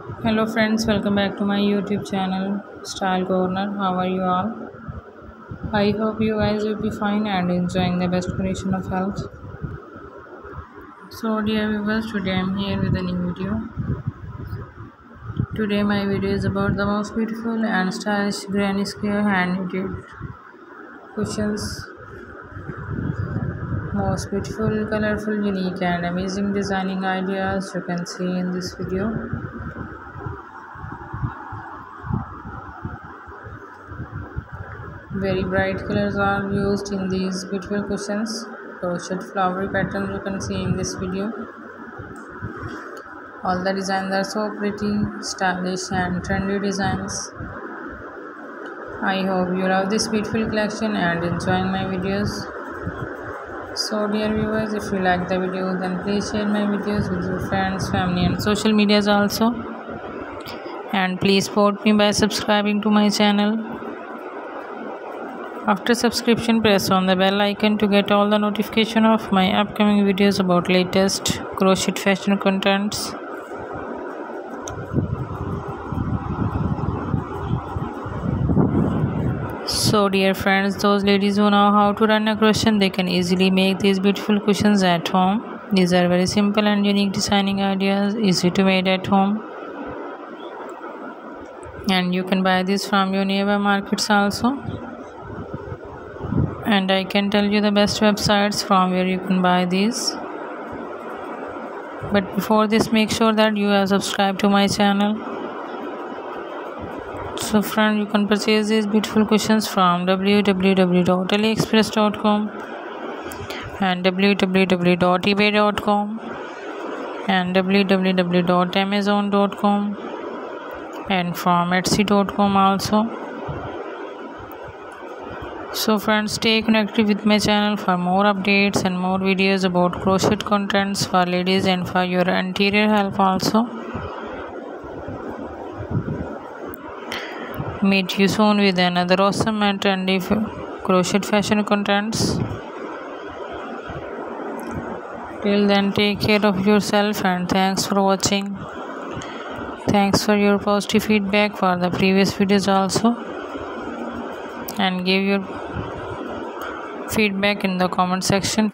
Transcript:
hello friends welcome back to my youtube channel style corner. How are you all? I hope you guys will be fine and enjoying the best condition of health. So dear viewers today i'm here with a new video. Today my video is about the most beautiful and stylish granny square hand knitted cushions most beautiful colorful unique and amazing designing ideas you can see in this video. Very bright colors are used in these beautiful cushions. Crochet flowery pattern you can see in this video. All the designs are so pretty stylish and trendy designs. I hope you love this beautiful collection and enjoying my videos so dear viewers if you like the video then please share my videos with your friends family and social medias also and please support me by subscribing to my channel after subscription, press on the bell icon to get all the notification of my upcoming videos about latest crochet fashion contents. So dear friends, those ladies who know how to run a crochet, they can easily make these beautiful cushions at home. These are very simple and unique designing ideas, easy to make at home. And you can buy these from your nearby markets also and I can tell you the best websites from where you can buy these but before this make sure that you have subscribed to my channel so friend you can purchase these beautiful cushions from www.aliexpress.com and www.ebay.com and www.amazon.com and from etsy.com also. So friends stay connected with my channel for more updates and more videos about crochet contents for ladies and for your interior help also meet you soon with another awesome and trendy crochet fashion contents. Till then take care of yourself and thanks for watching. Thanks for your positive feedback for the previous videos also. And give your feedback in the comment section